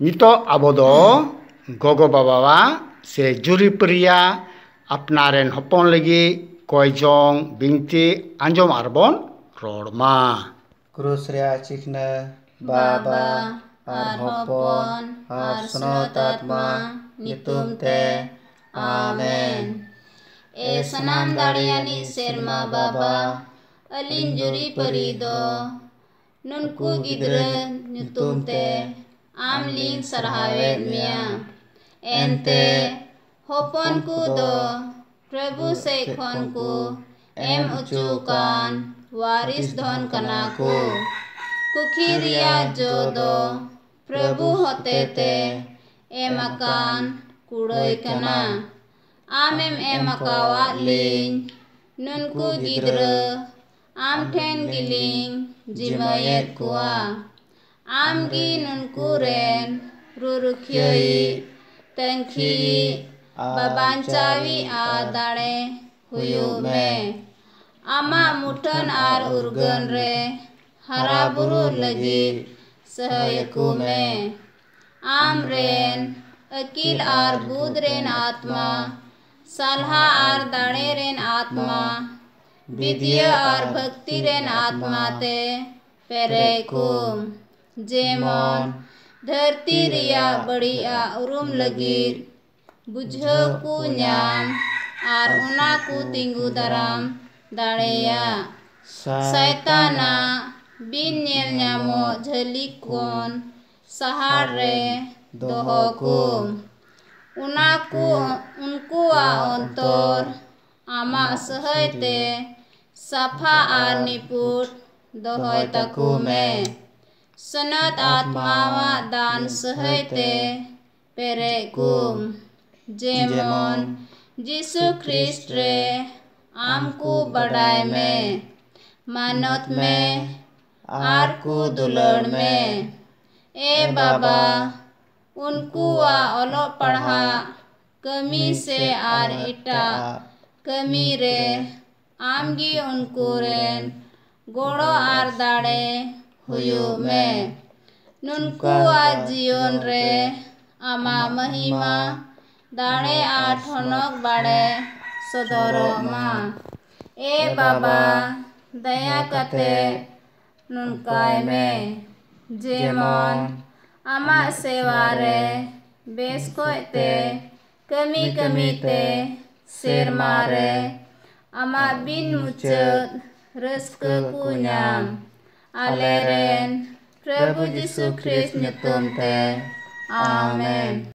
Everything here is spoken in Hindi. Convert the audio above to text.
नितो अब गगो बाबा से जुरी प्रिया अपनारेन हपन लगी कयजों बिंती आंजम आरबन रोडमा क्रुस रे चिकना बाबा आर हपन आर सनत आत्मा nyutum te amen e sanam dariani serma baba alin juri perido nunku gidre nyutum te am ling sarhavet mia ente hopon ku do प्रभु से खन को। एम उचुकान वारिस धन कना को। कुखिरिया जो दो प्रभु होते ते। एम अकान कुड़ोय कना। आम एम एम अकावा लिंग नुनको गिद्र। आम ठेन गिलिंग जिमयत कुआ। आम गी नुनको रेन रुरुखियोई तंखी babancawi a dare huyu me ama mutan ar urgan re haraburu lagi sahayaku me am ren akil ar bud ren atma salha ar dare ren atma विद्या और भक्ति रेन आत्मा ते पेरे जेमन धरती रिया बड़िया उरुम लगीर बुझे को न्याम आर उना को तिंगु दराम दाड़ेया। सैताना बिन नेल न्यामो झली कोन सहार रे दोहो को। उना को उनको आ अंतर आमा सहयते साफा आर निपुट दोहय तकु में। सनत आत्मावा दान सहते पेरे कुम जेमन जिसु ख्रिस्ट रे आमको बड़ाई में मानत में आर को दुलड़ में ए बाबा, उनको ओलो पढ़ा, कमी से आर इटा, कमी रे, आमगी उनको रेन, गोड़ो आर दाड़े। हुयुमे नुनकुआ जीवन महिमा। दाणे आठनक बड़े। सदरमा ए बाबा दया कते। नुनकाय में। जेमन आम सेवा बेस कोते कमी कमी ते। सेर मारे। आमा बिन मुचत। रस्क कुन्याम ale ren, Prebu Jisu Krist nyetum ten. Amen.